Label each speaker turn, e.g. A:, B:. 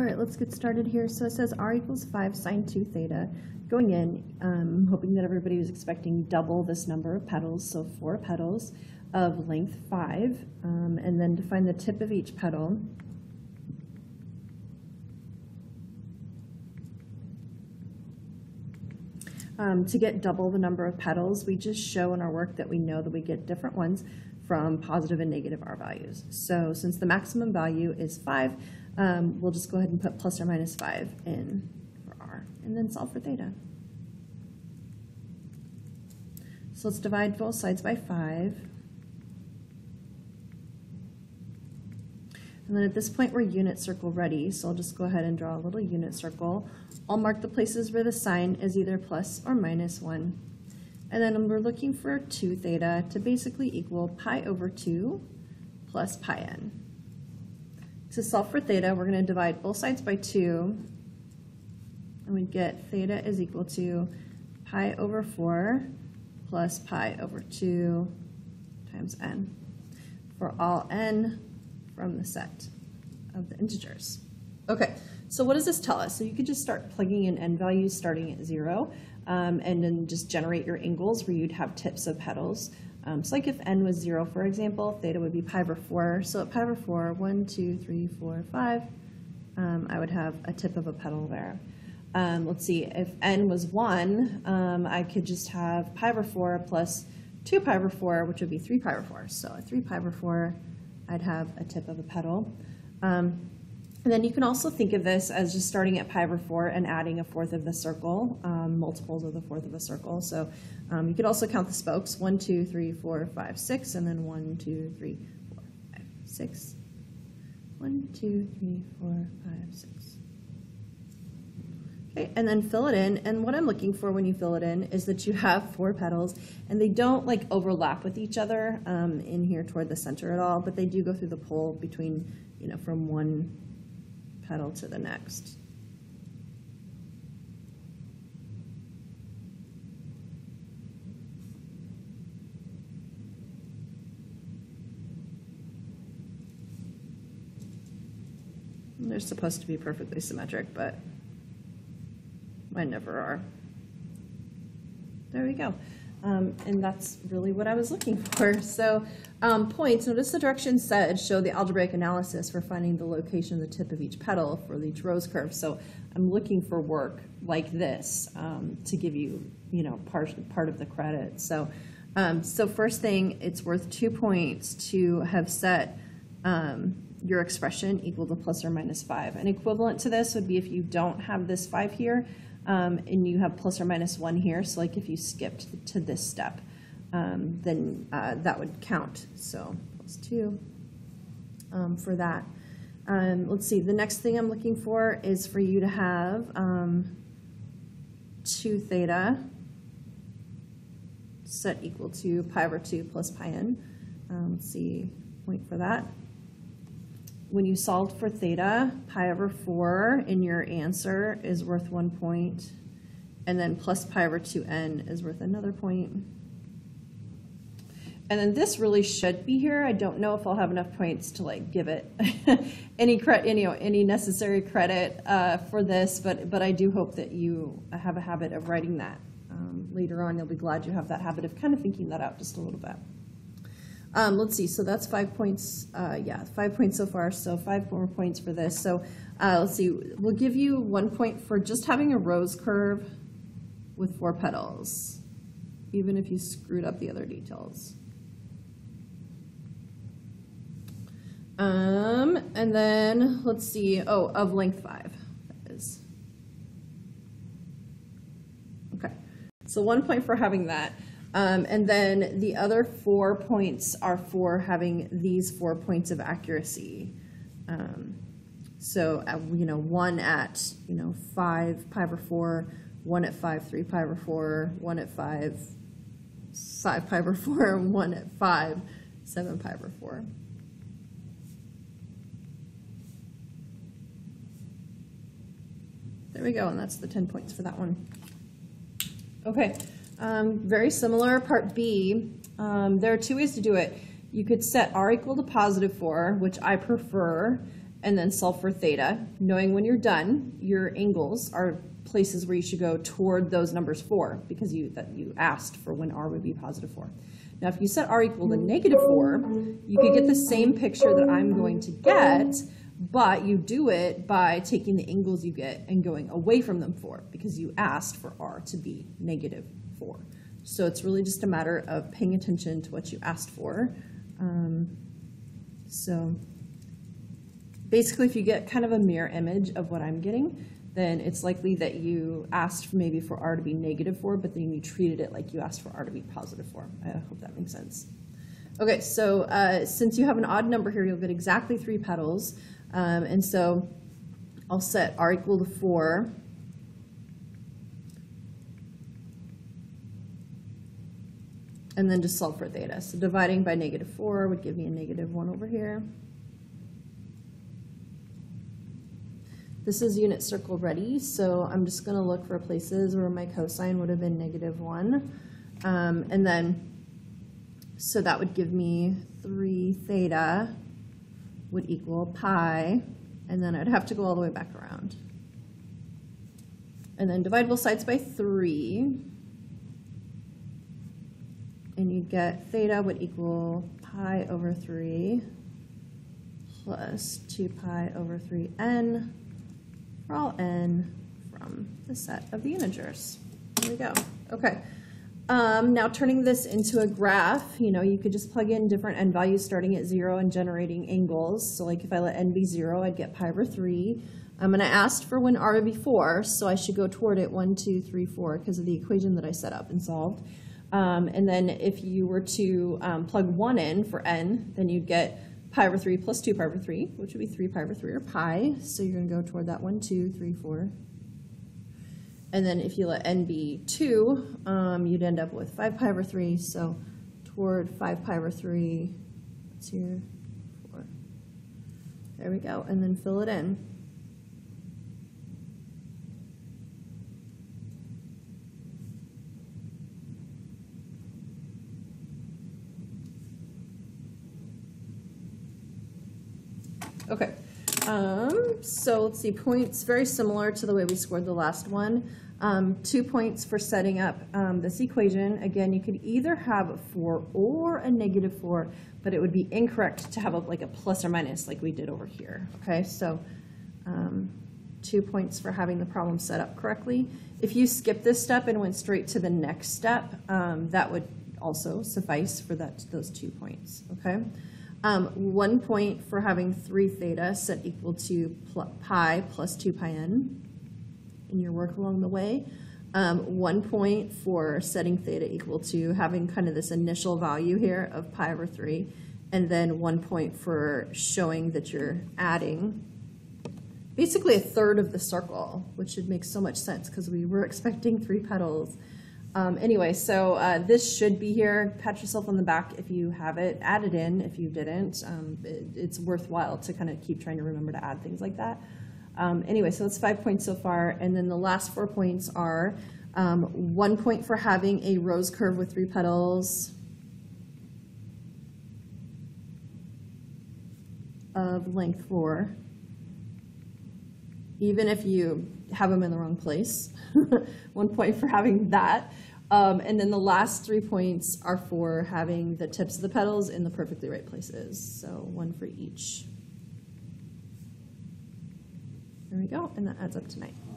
A: All right, let's get started here. So it says r equals 5 sine 2 theta. Going in, um, hoping that everybody was expecting double this number of petals, so four petals of length 5, um, and then to find the tip of each petal. Um, to get double the number of petals, we just show in our work that we know that we get different ones from positive and negative R values. So since the maximum value is 5, um, we'll just go ahead and put plus or minus 5 in for R, and then solve for theta. So let's divide both sides by 5. And then at this point, we're unit circle ready, so I'll just go ahead and draw a little unit circle. I'll mark the places where the sine is either plus or minus 1. And then we're looking for 2 theta to basically equal pi over 2 plus pi n. To solve for theta, we're going to divide both sides by 2, and we get theta is equal to pi over 4 plus pi over 2 times n for all n from the set of the integers. Okay, so what does this tell us? So you could just start plugging in n values starting at 0 um, and then just generate your angles where you'd have tips of petals. Um, so like if n was 0, for example, theta would be pi over 4. So at pi over 4, 1, 2, 3, 4, 5, um, I would have a tip of a petal there. Um, let's see, if n was 1, um, I could just have pi over 4 plus 2 pi over 4, which would be 3 pi over 4. So at 3 pi over 4, I'd have a tip of a petal. Um, and then you can also think of this as just starting at pi over 4 and adding a fourth of the circle, um, multiples of the fourth of a circle. So um, you could also count the spokes, 1, 2, 3, 4, 5, 6, and then 1, 2, 3, 4, 5, 6. 1, 2, 3, 4, 5, 6. Okay, and then fill it in. And what I'm looking for when you fill it in is that you have four petals and they don't like overlap with each other um, in here toward the center at all, but they do go through the pole between, you know, from one petal to the next. They're supposed to be perfectly symmetric, but Mine never are. There we go. Um, and that's really what I was looking for. So um, points, notice the direction said show the algebraic analysis for finding the location of the tip of each petal for each rose curve. So I'm looking for work like this um, to give you, you know, part, part of the credit. So, um, so first thing, it's worth two points to have set um, your expression equal to plus or minus five. An equivalent to this would be if you don't have this five here, um, and you have plus or minus one here. So like if you skipped to this step, um, then uh, that would count. So plus two um, for that. Um, let's see, the next thing I'm looking for is for you to have um, 2 theta set equal to pi over 2 plus pi n. Um, let's see, point for that when you solved for theta, pi over 4 in your answer is worth one point, and then plus pi over 2n is worth another point. And then this really should be here. I don't know if I'll have enough points to like give it any credit, any, necessary credit uh, for this, but but I do hope that you have a habit of writing that um, later on. You'll be glad you have that habit of kind of thinking that out just a little bit. Um, let's see, so that's five points, uh, yeah, five points so far, so five more points for this. So uh, let's see, we'll give you one point for just having a rose curve with four petals, even if you screwed up the other details. Um, and then let's see, oh, of length five, that is. Okay, so one point for having that. Um, and then the other four points are for having these four points of accuracy. Um, so, uh, you know, one at, you know, five pi over four, one at five, three pi over four, one at five, five pi over four, one at five, seven pi over four. There we go, and that's the 10 points for that one. Okay. Um, very similar, part B, um, there are two ways to do it. You could set r equal to positive 4, which I prefer, and then solve for theta, knowing when you're done, your angles are places where you should go toward those numbers 4, because you, that you asked for when r would be positive 4. Now, if you set r equal to negative 4, you could get the same picture that I'm going to get, but you do it by taking the angles you get and going away from them 4, because you asked for r to be negative 4. So it's really just a matter of paying attention to what you asked for. Um, so basically, if you get kind of a mirror image of what I'm getting, then it's likely that you asked maybe for r to be negative 4, but then you treated it like you asked for r to be positive 4. I hope that makes sense. Okay, so uh, since you have an odd number here, you'll get exactly three petals. Um, and so I'll set r equal to 4. And then just solve for theta. So dividing by negative 4 would give me a negative 1 over here. This is unit circle ready, so I'm just going to look for places where my cosine would have been negative 1. Um, and then, so that would give me 3 theta would equal pi, and then I'd have to go all the way back around. And then divide both sides by 3, and you'd get theta would equal pi over 3 plus 2 pi over 3n for all n from the set of the integers. There we go. Okay. Um, now turning this into a graph, you know, you could just plug in different n values starting at 0 and generating angles. So like if I let n be 0, I'd get pi over 3. I'm gonna ask for when r would be 4, so I should go toward it 1, 2, 3, 4 because of the equation that I set up and solved. Um, and then if you were to um, plug 1 in for n, then you'd get pi over 3 plus 2 pi over 3, which would be 3 pi over 3 or pi. So you're going to go toward that 1, 2, 3, 4. And then if you let n be 2, um, you'd end up with 5 pi over 3. So toward 5 pi over 3, what's here? 4. There we go. And then fill it in. Okay, um, so let's see, points very similar to the way we scored the last one. Um, two points for setting up um, this equation. Again, you could either have a 4 or a negative 4, but it would be incorrect to have a, like a plus or minus like we did over here. Okay, so um, two points for having the problem set up correctly. If you skip this step and went straight to the next step, um, that would also suffice for that those two points. Okay. Um, one point for having 3 theta set equal to pi plus 2 pi n in your work along the way. Um, one point for setting theta equal to having kind of this initial value here of pi over 3. And then one point for showing that you're adding basically a third of the circle, which should make so much sense because we were expecting three petals. Um, anyway, so uh, this should be here. Pat yourself on the back if you have it. Add it in if you didn't. Um, it, it's worthwhile to kind of keep trying to remember to add things like that. Um, anyway, so it's five points so far. And then the last four points are um, one point for having a rose curve with three petals of length four, even if you have them in the wrong place. one point for having that. Um, and then the last three points are for having the tips of the petals in the perfectly right places. So one for each. There we go, and that adds up to nine.